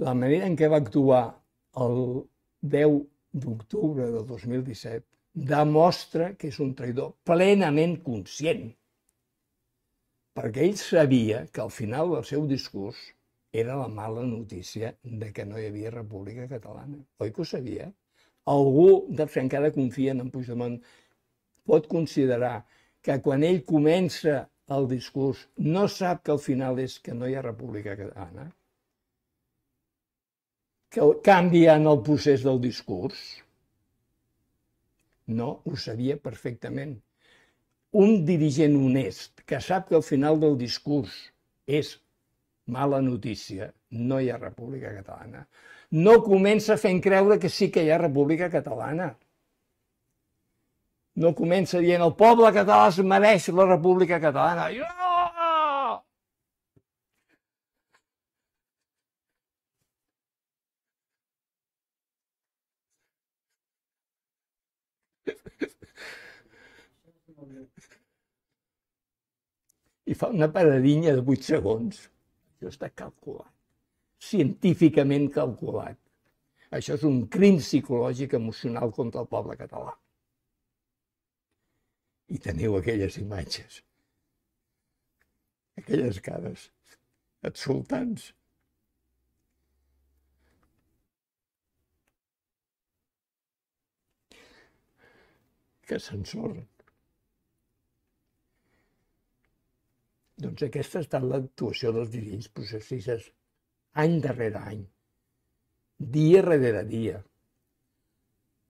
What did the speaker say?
la manera en què va actuar el 10 d'octubre del 2017 demostra que és un traïdor plenament conscient. Perquè ell sabia que al final del seu discurs era la mala notícia de que no hi havia República Catalana. Oi que ho sabia? Algú dels que encara confien en Puigdemont pot considerar que quan ell comença el discurs no sap que al final és que no hi ha República Catalana? Que canvia en el procés del discurs? No, ho sabia perfectament. Un dirigent honest que sap que al final del discurs és mala notícia, no hi ha República Catalana. No comença fent creure que sí que hi ha República Catalana. No comença dient el poble català es mereix la República Catalana. Jo! I fa una paradinha de 8 segons. Això està calculat, científicament calculat. Això és un crim psicològic emocional contra el poble català. I teniu aquelles imatges, aquelles cares exultants. Que s'ensorren. Doncs aquesta ha estat l'actuació dels dirigents processistes any darrere any, dia darrere dia.